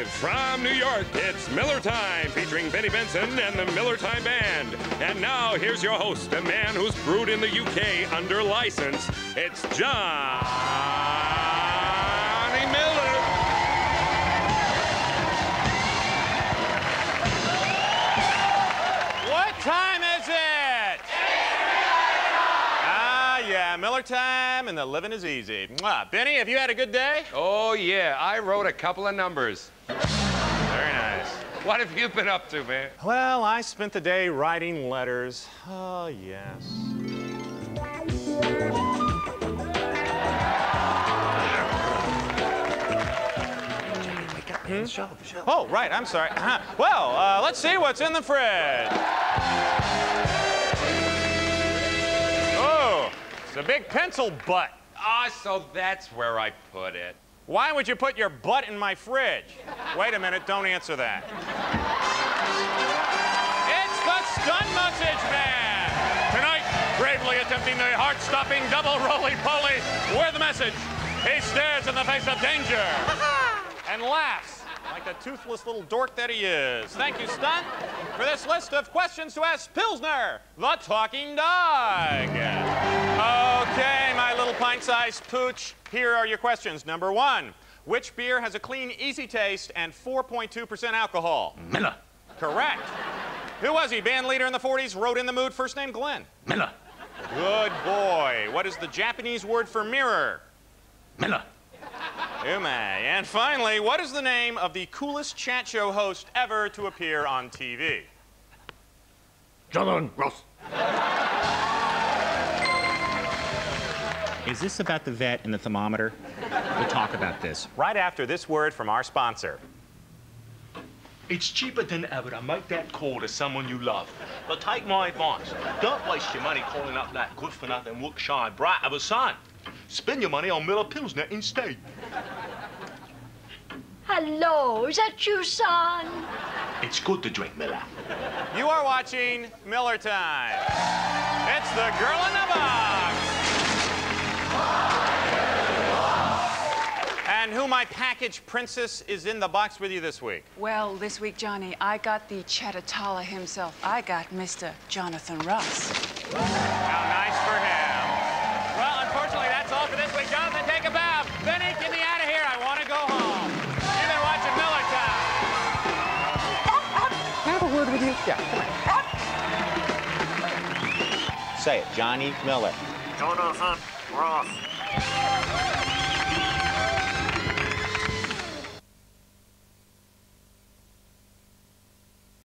Live from New York, it's Miller Time featuring Benny Benson and the Miller Time Band. And now here's your host, a man who's brewed in the UK under license. It's Johnny Yeah, Miller time, and the living is easy. Mwah. Benny, have you had a good day? Oh, yeah. I wrote a couple of numbers. Very nice. What have you been up to, man? Well, I spent the day writing letters. Oh, yes. Hmm? Oh, right, I'm sorry. Uh-huh. Well, uh, let's see what's in the fridge. A big pencil butt. Ah, so that's where I put it. Why would you put your butt in my fridge? Wait a minute, don't answer that. It's the stunt message man! Tonight, bravely attempting the heart-stopping double roly-poly with the message. He stares in the face of danger and laughs like the toothless little dork that he is. Thank you, Stunt, for this list of questions to ask Pilsner, the talking dog. Okay, my little pint-sized pooch, here are your questions. Number one, which beer has a clean, easy taste and 4.2% alcohol? Miller. Correct. Who was he? Band leader in the 40s, wrote in the mood, first name Glenn. Miller. Good boy. What is the Japanese word for mirror? Miller. Ume. And finally, what is the name of the coolest chat show host ever to appear on TV? Jonathan Ross. Is this about the vet and the thermometer? We'll talk about this. Right after this word from our sponsor. It's cheaper than ever to make that call to someone you love. But take my advice. Don't waste your money calling up that good-for-nothing Wiltshire brat of a son. Spend your money on Miller Pilsner instead. Hello, is that you, son? It's good to drink Miller. You are watching Miller Time. It's the girl in the my package princess is in the box with you this week? Well, this week, Johnny, I got the Chatatala himself. I got Mr. Jonathan Ross. How nice for him. Well, unfortunately, that's all for this week. Jonathan, take a bow. Benny, get me out of here. I want to go home. You've been watching Miller Time. Can I have a word with you? Yeah, come on. Say it, Johnny Miller. Jonathan Ross.